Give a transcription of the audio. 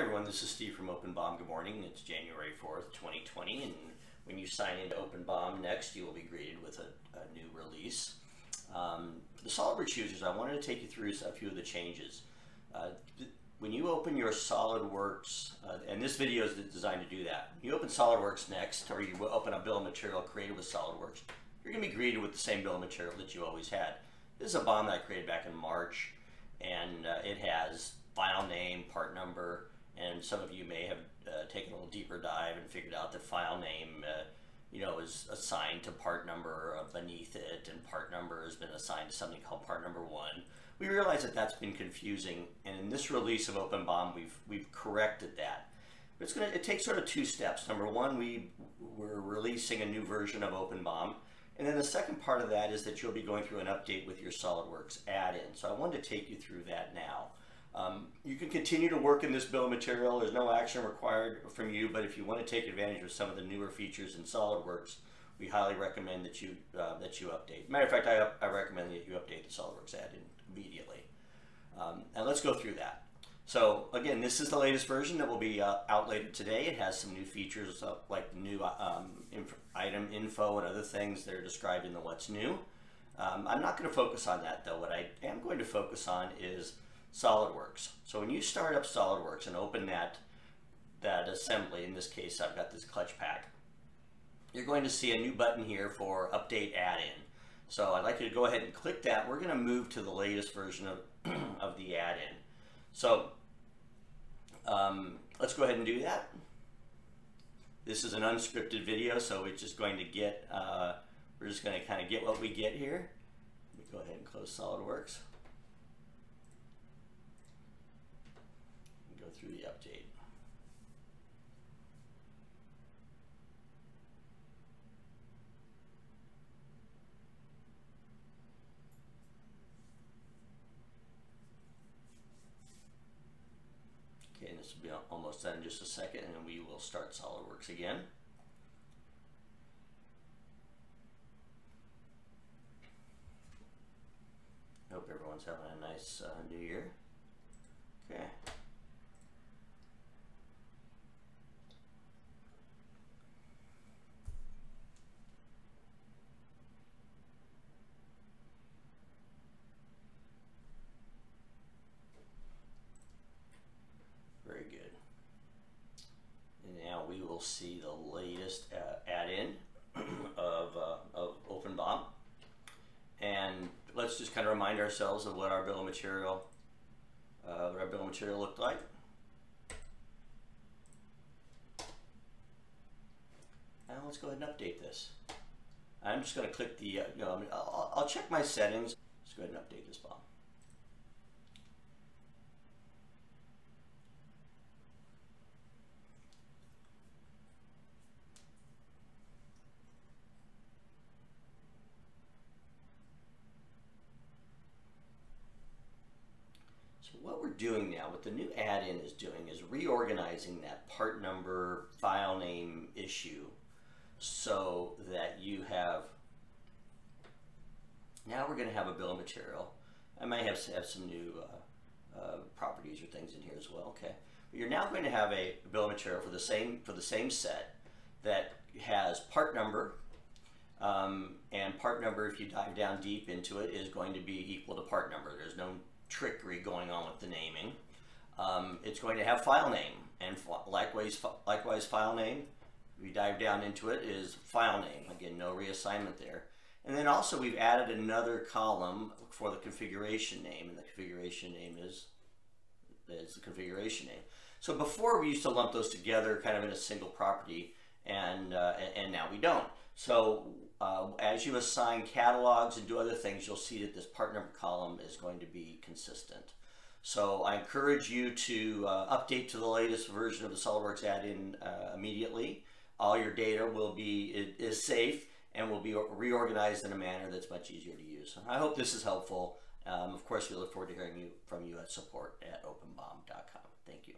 everyone, this is Steve from OpenBOM. Good morning. It's January 4th, 2020, and when you sign into OpenBOM next, you will be greeted with a, a new release. Um, the SOLIDWORKS users, I wanted to take you through a few of the changes. Uh, when you open your SOLIDWORKS, uh, and this video is designed to do that, you open SOLIDWORKS next, or you open a bill of material created with SOLIDWORKS, you're going to be greeted with the same bill of material that you always had. This is a BOM that I created back in March, and uh, it has file name, part number, some of you may have uh, taken a little deeper dive and figured out that file name, uh, you know, is assigned to part number beneath it, and part number has been assigned to something called part number one. We realize that that's been confusing, and in this release of OpenBOM, we've we've corrected that. But it's gonna it takes sort of two steps. Number one, we we're releasing a new version of OpenBOM. And then the second part of that is that you'll be going through an update with your SOLIDWORKS add-in. So I wanted to take you through that now. Um, you can continue to work in this bill of material. There's no action required from you, but if you want to take advantage of some of the newer features in SOLIDWORKS, we highly recommend that you uh, that you update. Matter of fact, I, I recommend that you update the SOLIDWORKS add-in immediately. Um, and let's go through that. So again, this is the latest version that will be uh, out later today. It has some new features uh, like new um, inf item info and other things that are described in the what's new. Um, I'm not going to focus on that though. What I am going to focus on is SOLIDWORKS. So when you start up SOLIDWORKS and open that, that assembly, in this case I've got this clutch pack, you're going to see a new button here for Update Add-in. So I'd like you to go ahead and click that. We're going to move to the latest version of, of the add-in. So um, let's go ahead and do that. This is an unscripted video, so we're just going to get, uh, we're just going to kind of get what we get here. Let me go ahead and close SOLIDWORKS. Through the update. Okay, this will be almost done in just a second, and we will start SOLIDWORKS again. Hope everyone's having a nice uh, new year. Okay. Will see the latest uh, add-in of, uh, of OpenBOM. And let's just kind of remind ourselves of what our bill of material, uh, what our bill of material looked like. Now let's go ahead and update this. I'm just going to click the, uh, you know, I'll, I'll check my settings. Let's go ahead and update this BOM. So what we're doing now, what the new add-in is doing is reorganizing that part number file name issue so that you have, now we're going to have a bill of material. I might have, have some new uh, uh, properties or things in here as well, okay. But you're now going to have a bill of material for the same, for the same set that has part number, um, and part number, if you dive down deep into it, is going to be equal to part number. There's no trickery going on with the naming. Um, it's going to have file name, and likewise, likewise file name, we dive down into it, is file name. Again, no reassignment there. And then also we've added another column for the configuration name, and the configuration name is, is the configuration name. So before we used to lump those together kind of in a single property, and, uh, and now we don't. So uh, as you assign catalogs and do other things, you'll see that this part number column is going to be consistent. So I encourage you to uh, update to the latest version of the SOLIDWORKS add-in uh, immediately. All your data will be is safe and will be reorganized in a manner that's much easier to use. I hope this is helpful. Um, of course, we look forward to hearing you from you at support at openbom.com. Thank you.